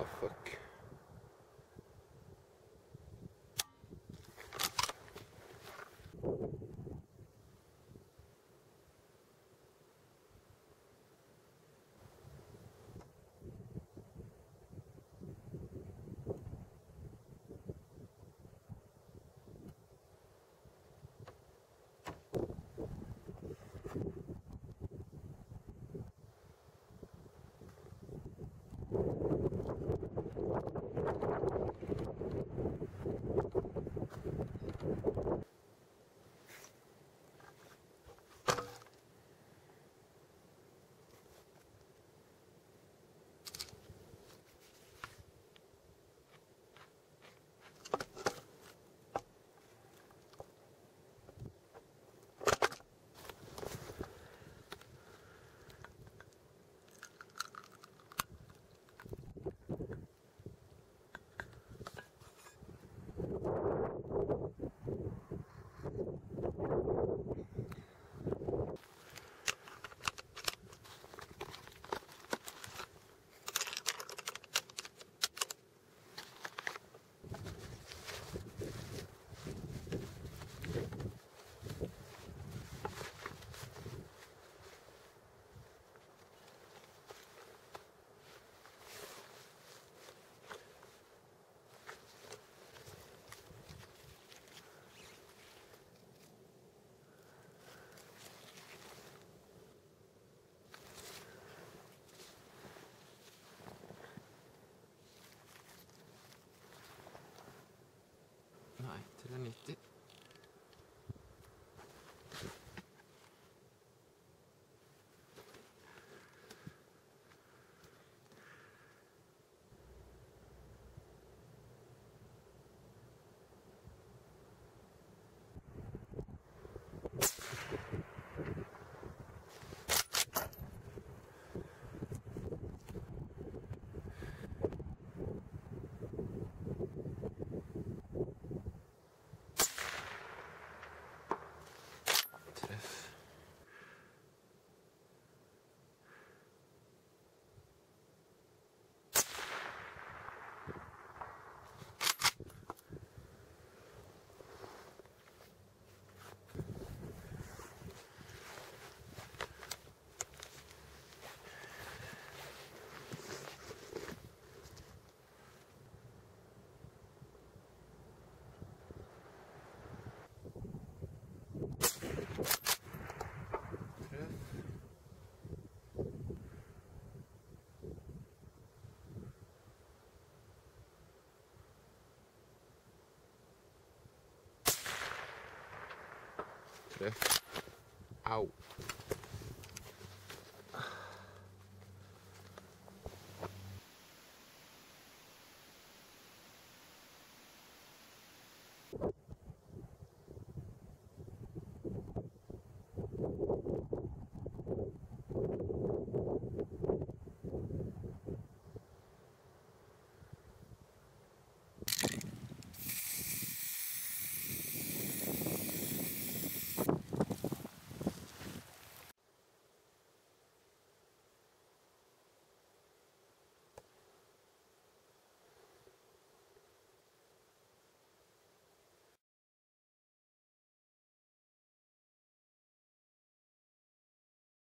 Oh, fuck. Det er 90. Treff. Au.